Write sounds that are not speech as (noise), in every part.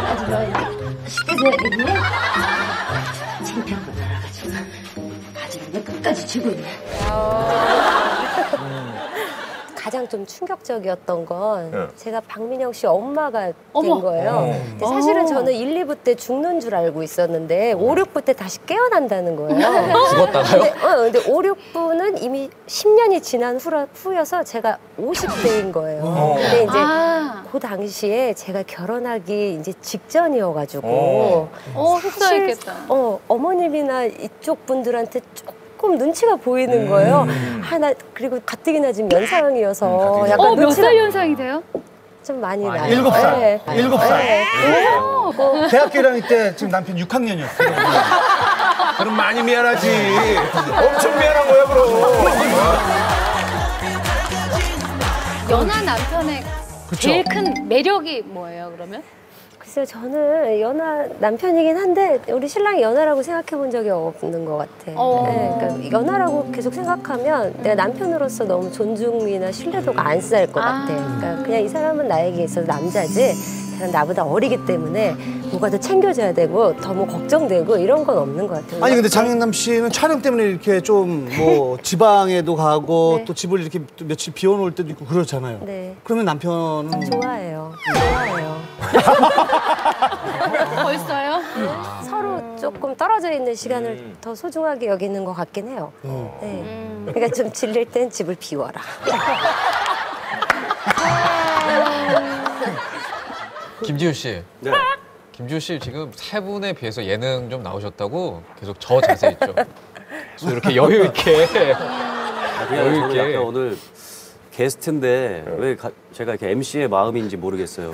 아주 너 식대서 있니? 창피한 거 알아가지고 아주 내 끝까지 쥐고 있네. 가장 좀 충격적이었던 건 네. 제가 박민영 씨 엄마가 된 어머. 거예요. 근데 사실은 저는 1, 2부 때 죽는 줄 알고 있었는데 5, 6부 때 다시 깨어난다는 거예요. (laughs) 죽었다가요? 근데, 어, 근데 5, 6부는 이미 10년이 지난 후라, 후여서 제가 50대인 거예요. 근데 이제 아, 그 당시에 제가 결혼하기 이제 직전이어가지고 어. 어, 사실, 속상했겠다. 어, 어머님이나 이쪽 분들한테 조금 눈치가 보이는 거예요. 하나 그리고 가뜩이나 지금 연상이어서 음, 약간 어, 몇 눈치가 살 연상이 돼요? 좀 많이 나요. 일곱 살. 네. 일곱 살. 네. 대학교 1학년 때 지금 남편 6학년이었어요. 그럼 많이 미안하지. 엄청 미안한 거야, 그럼. 연하 남편의 제일 큰 매력이 뭐예요, 그러면? 글쎄요, 저는 연하 남편이긴 한데 우리 신랑이 연하라고 생각해 본 적이 없는 것 같아. 어. 네, 그러니까 연하라고 계속 생각하면 내가 남편으로서 너무 존중이나 신뢰도가 안 쌓일 것 아. 같아. 그러니까 그냥 이 사람은 나에게 있어서 남자지. 그냥 나보다 어리기 때문에 뭐가 더 챙겨줘야 되고 더 뭐 걱정되고 이런 건 없는 것 같아요. 아니 근데 장영남 씨는 촬영 때문에 이렇게 좀 뭐 (laughs) 지방에도 가고 네. 또 집을 이렇게 또 며칠 비워놓을 때도 있고 그렇잖아요. 네. 그러면 남편은 좋아해요. 좋아해요. (laughs) 벌써요? 서로 조금 떨어져 있는 시간을 더 소중하게 여기는 것 같긴 해요. 네. 음. 그러니까 좀 질릴 땐 집을 비워라. (laughs) 김지우 씨. 네. 김지우 씨 지금 세 분에 비해서 예능 좀 나오셨다고 계속 저 자세 있죠. 이렇게 여유 있게 아, 그냥 여유 있게. 약간 오늘 게스트인데 왜 가- 제가 이렇게 MC의 마음인지 모르겠어요.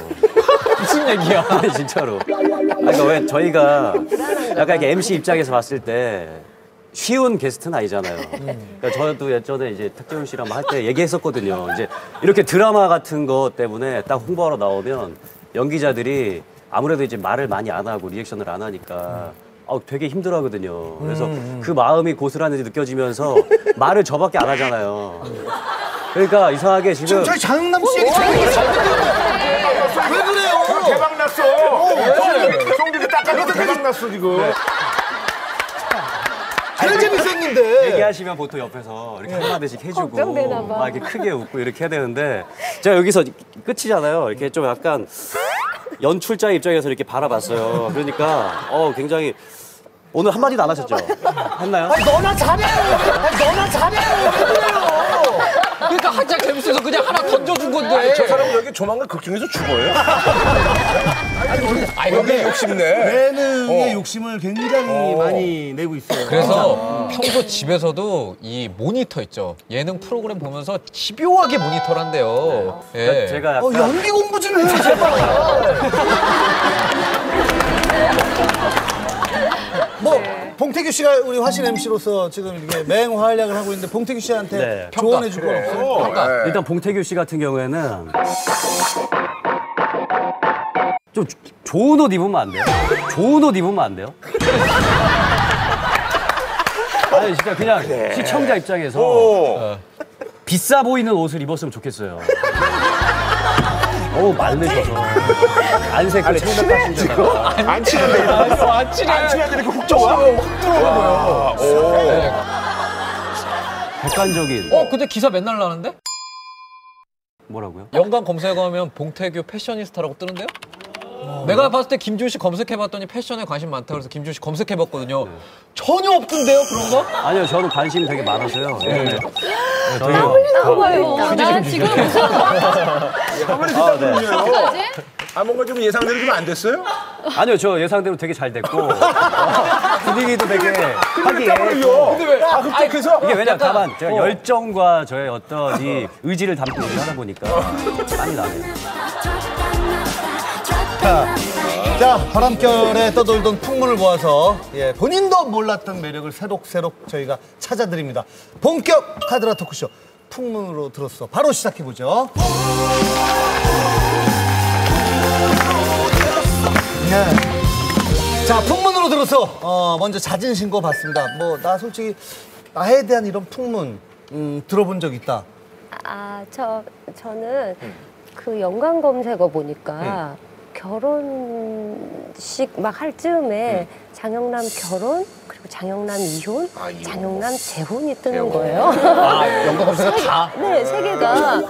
무슨 얘기야? (laughs) 아니 진짜로. 그러니까 왜 저희가 약간 이렇게 MC 입장에서 봤을 때 쉬운 게스트는 아니잖아요. 그러니까 저도 예전에 이제 탁재훈 씨랑 할 때 얘기했었거든요. 이제 이렇게 드라마 같은 거 때문에 딱 홍보하러 나오면 연기자들이 아무래도 이제 말을 많이 안 하고 리액션을 안 하니까 어, 되게 힘들어 하거든요. 그래서 그 마음이 고스란히 느껴지면서 말을 저밖에 안 하잖아요. 그러니까 이상하게 지금 지금 저희 장영남 씨 얘기 잘왜 그래요? 대박 났어. 송중기 닦아줘도 대박 났어, 지금. 제일 재밌었는데. 얘기하시면 보통 옆에서 이렇게 한마디씩 해주고 걱정되나 봐. 막 이렇게 크게 웃고 이렇게 해야 되는데 제가 여기서 끝이잖아요. 이렇게 좀 약간 연출자 입장에서 이렇게 바라봤어요. 그러니까 어 굉장히 오늘 한마디도 안 하셨죠? (laughs) 했나요? 아니 너나 잘해. 아니 너나 잘해. 그러니까 한짝 재밌어서 그냥 하나 던져준 건데. 저 사람 여기 조만간 극중에서 죽어요? 아니, 여기 욕심내. 예능의 어. 욕심을 굉장히 많이 내고 있어요. 그래서 평소 집에서도 이 모니터 있죠. 예능 프로그램m 보면서 집요하게 모니터를 한대요. 예. 그러니까 제가 어, 약간 연기 공부 좀 해요, 제발. (laughs) 우리 화신 MC로서 지금 이렇게 맹활약을 하고 있는데 봉태규 씨한테 네. 조언해 줄건 없어요? 어, 네. 일단 봉태규 씨 같은 경우에는 좀 조- 좋은 옷 입으면 안 돼요? 좋은 옷 입으면 안 돼요? (laughs) 아니 진짜 그냥 시청자 입장에서 어. 비싸 보이는 옷을 입었으면 좋겠어요. 너무 말르셔서 안색을 생각하시잖아요. 안 치는데. 안 치네. 안 치는데 이렇게 훅 들어와? 훅 들어와. 오. 객관적인 어, 근데 기사 맨날 나는데? 뭐라고요? 연관 검색하면 봉태규 패셔니스타라고 뜨는데요? 내가 봤을 때 김지우 씨 검색해봤더니 패션에 관심 많다 그래서 김지우 씨 검색해봤거든요. 전혀 없던데요, 그런 거? 아니요, 저는 관심 되게 많아서요. 예전에 저희 어, 나 지금 무슨 가만히 아, 듣다 네. 보면요. 아, 뭔가 좀 예상대로 좀 안 됐어요? 아니요, 저 예상대로 되게 잘 됐고 분위기도 되게 하기에 근데 왜? 아, 흡족해서? 이게 왜냐 다만 제가 어. 열정과 저의 어떤 이 의지를 담고 하다 보니까 땀이 나네요. 자, 자, 바람결에 떠돌던 풍문을 모아서 예, 본인도 몰랐던 매력을 새록새록 저희가 찾아드립니다. 본격 카드라 토크쇼 풍문으로 들었어. 바로 시작해 보죠. 네. 자, 풍문으로 들어서 어, 먼저 자진 신고 받습니다. 뭐 나 솔직히 나에 대한 이런 풍문 음, 들어본 적 있다. 아, 저, 저는 그 연관 검색어 보니까 결혼식 막 할 즈음에 장영남 결혼 그리고 장영남 이혼, 아, 이혼. 장영남 재혼이 뜨는. 거예요. 아, 연관 검색어 다. 네, 세 개가